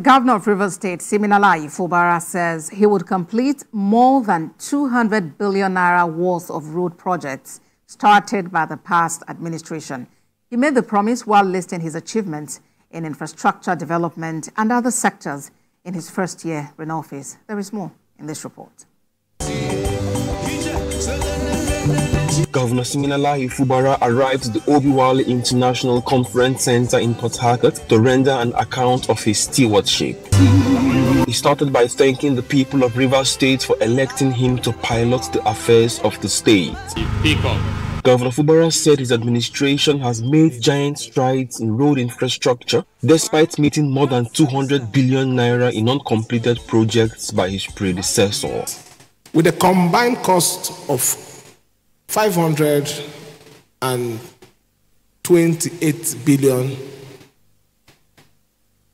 Governor of Rivers State, Siminalayi Fubara, says he would complete more than 200 billion naira worth of road projects started by the past administration. He made the promise while listing his achievements in infrastructure development and other sectors in his first year in office. There is more in this report. Governor Siminalayi Fubara arrived at the Obi Wali International Conference Center in Port Harcourt to render an account of his stewardship. He started by thanking the people of Rivers State for electing him to pilot the affairs of the state. Governor Fubara said his administration has made giant strides in road infrastructure despite meeting more than 200 billion naira in uncompleted projects by his predecessor. With a combined cost of 528 billion,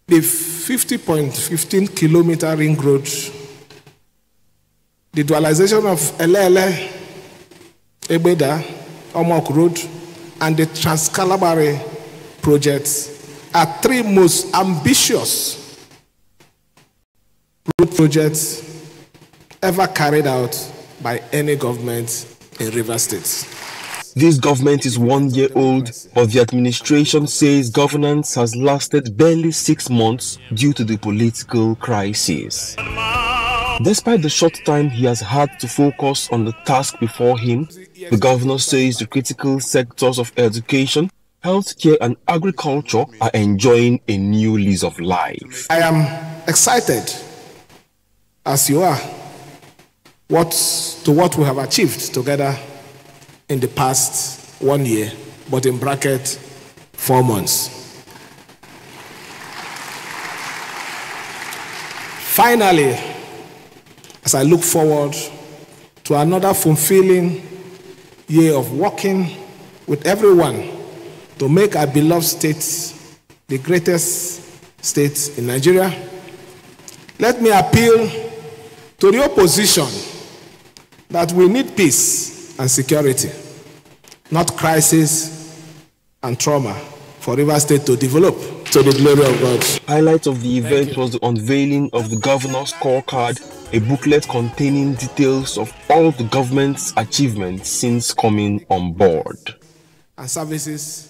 the 50.15 kilometer ring road, the dualization of Elele, Egbeda, Omoku Road, and the Trans-Kalabari projects are three most ambitious road projects ever carried out by any government in River State. This government is one year old, but the administration says governance has lasted barely six months due to the political crisis. Despite the short time he has had to focus on the task before him, the governor says the critical sectors of education, healthcare and agriculture are enjoying a new lease of life. I am excited, as you are, what, to what we have achieved together in the past one year, but in bracket, four months. Finally, as I look forward to another fulfilling year of working with everyone to make our beloved state the greatest state in Nigeria, let me appeal to the opposition that we need peace and security, not crisis and trauma for River State to develop to the glory of God. Highlight of the event was the unveiling of the governor's scorecard, a booklet containing details of all the government's achievements since coming on board. And services